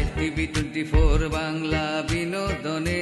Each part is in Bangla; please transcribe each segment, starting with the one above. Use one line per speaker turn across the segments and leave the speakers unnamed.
Live TV twenty four Bangla বিনোদনে।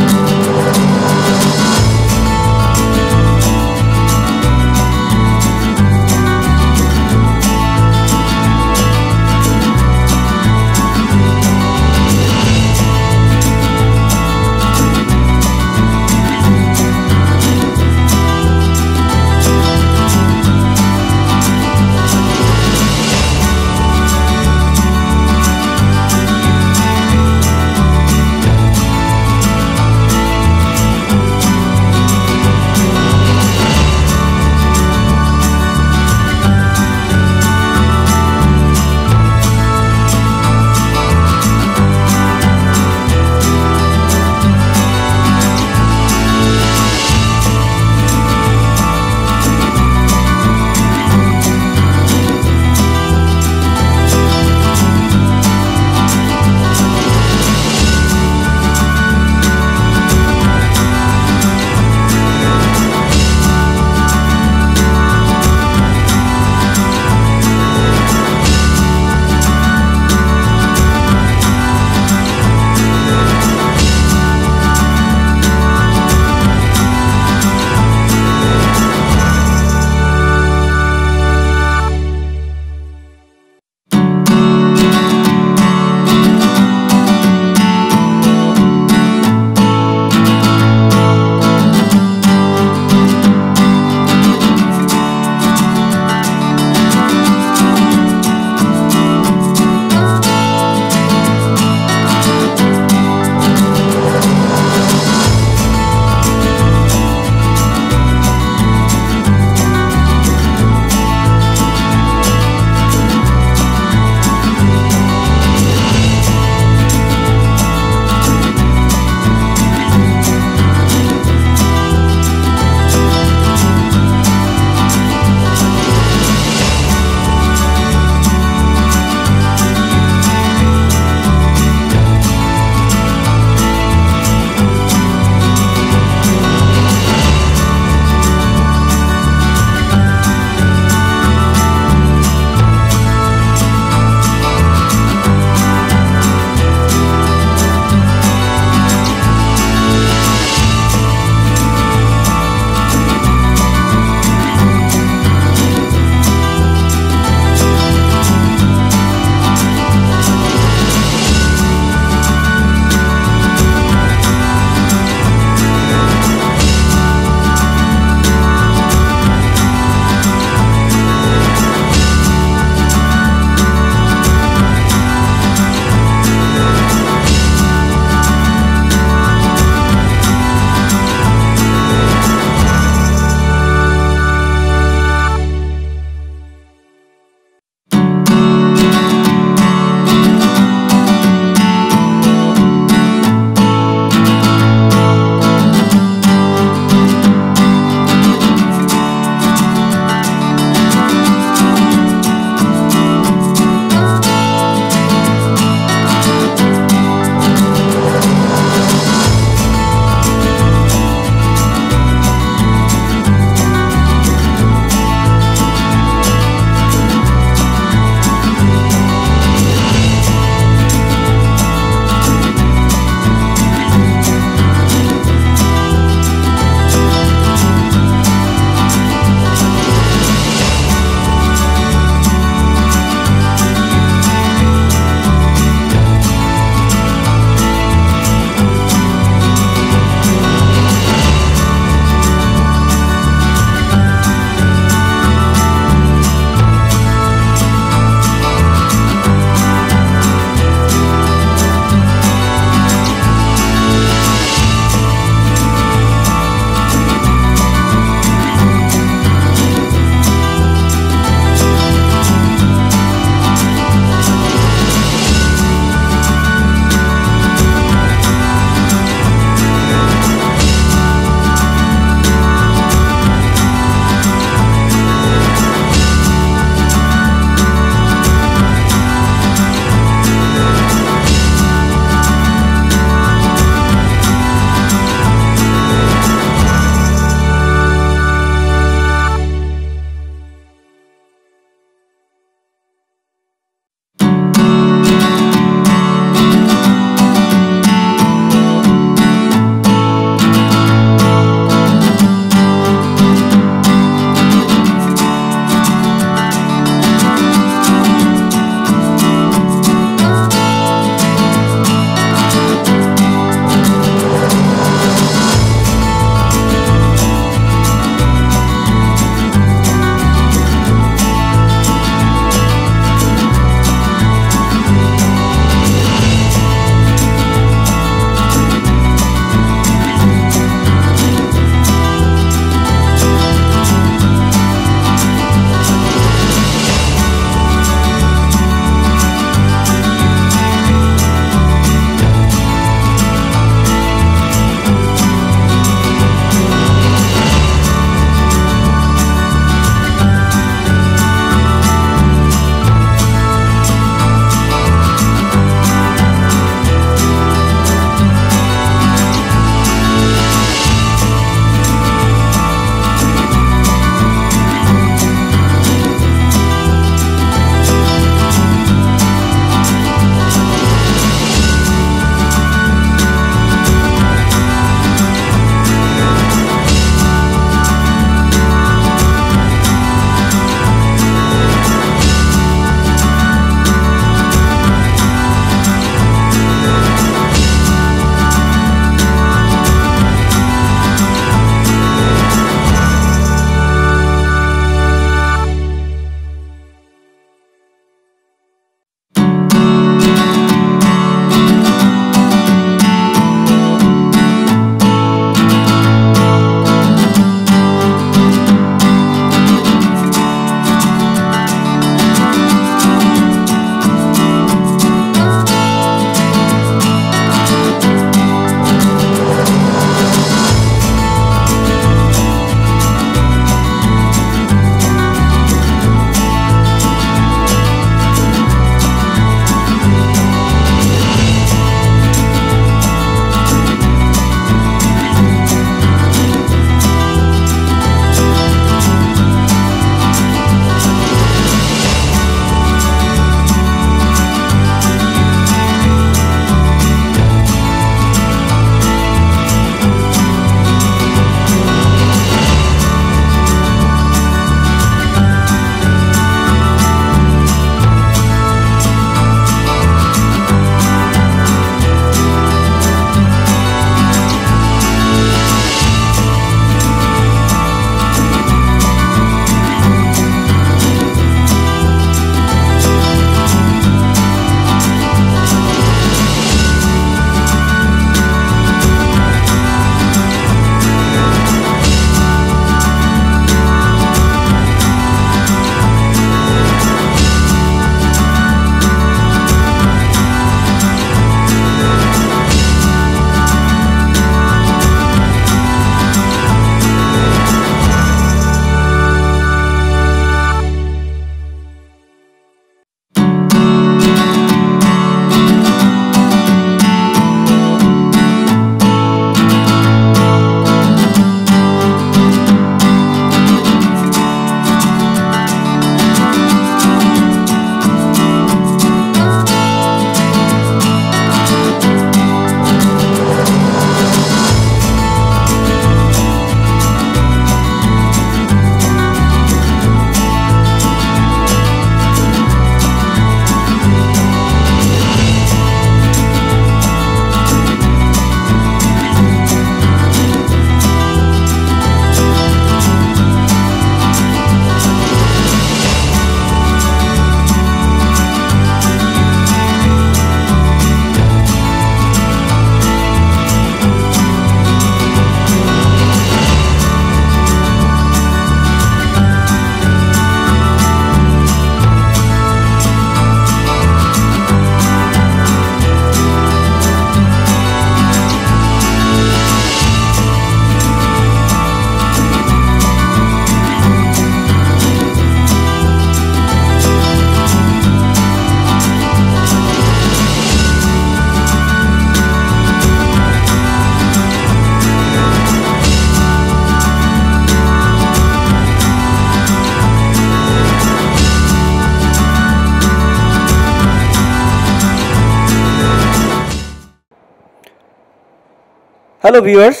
হ্যালো ভিউয়ার্স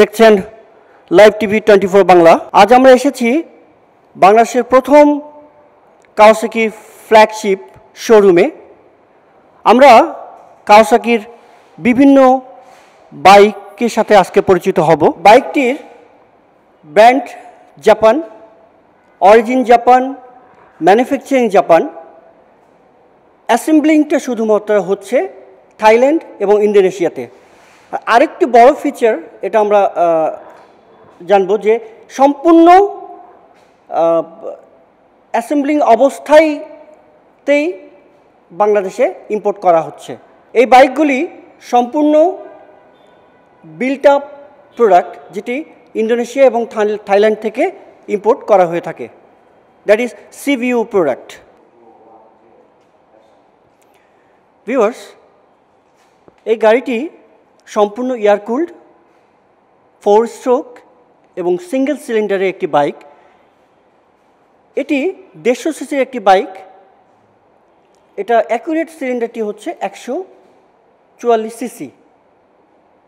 দেখছেন live TV twenty four Bangla. আজ আমরা এসেছি বাংলাদেশের প্রথম কাওসাকি ফ্ল্যাগশিপ শোরুমে আমরা কাওসাকির বিভিন্ন বাইকের সাথে আজকে পরিচিত হব। বাইকটির brand Japan, origin Japan, manufacturing Japan. অ্যাসেম্বলিংটা শুধুমাত্র হচ্ছে থাইল্যান্ড এবং ইন্দোনেশিয়াতে। আরেকটি বড় ফিচার এটা আমরা জানব যে সম্পূর্ণ অ্যাসেম্বলিং অবস্থায়তেই বাংলাদেশে ইম্পোর্ট করা হচ্ছে। এই বাইকগুলি সম্পূর্ণ বিল্ট আপ প্রোডাক্ট যেটি ইন্দোনেশিয়া এবং থাই- থাইল্যান্ড থেকে ইম্পোর্ট করা হয়ে থাকে। That is sea view product viewers এই গাড়িটি সম্পূর্ণ এয়ারকুল্ড, ফোর স্ট্রোক এবং সিঙ্গেল সিলিন্ডারের একটি বাইক। এটি দেড়শো সিসির একটি বাইক। এটা অ্যাকুরেট সিলিন্ডারটি হচ্ছে একশো চুয়াল্লিশ সিসি।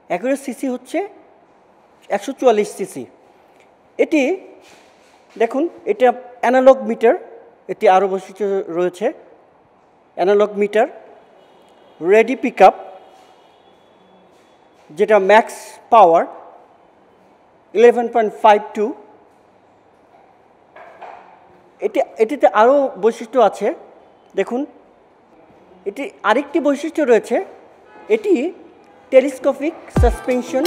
অ্যাকুরেট সিসি হচ্ছে একশো চুয়াল্লিশ সিসি। এটি, দেখুন, এটা অ্যানালগ মিটার। এটি আরও বৈশিষ্ট্য রয়েছে। Analog meter, ready pick up যেটা max power eleven point five two এটি, এটিতে আরও বৈশিষ্ট্য আছে, দেখুন। এটি আরেকটি বৈশিষ্ট্য রয়েছে, এটি টেলিস্কোপিক সাসপেনশন